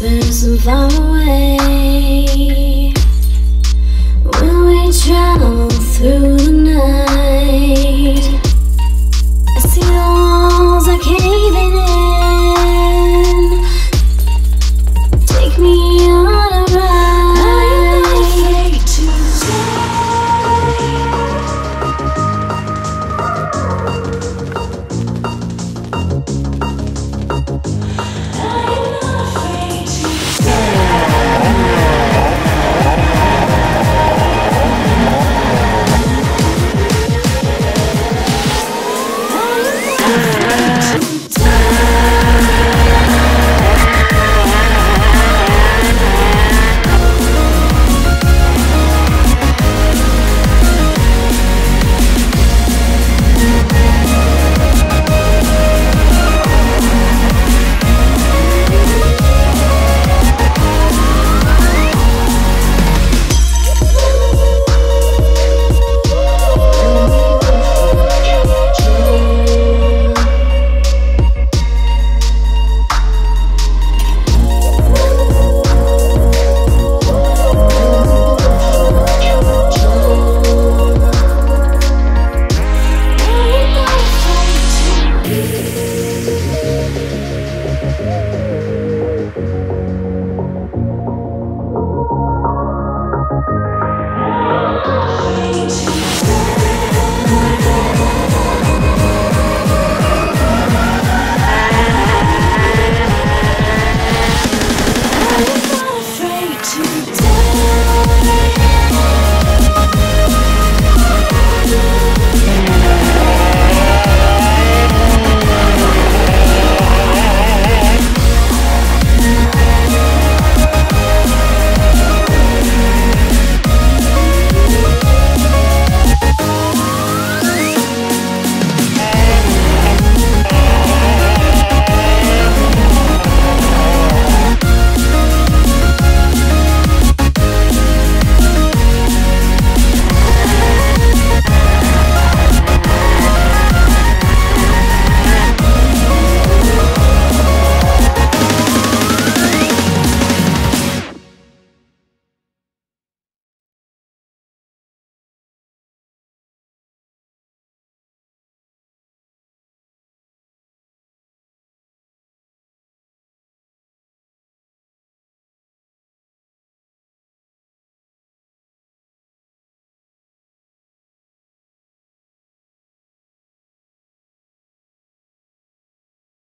whispers some far away.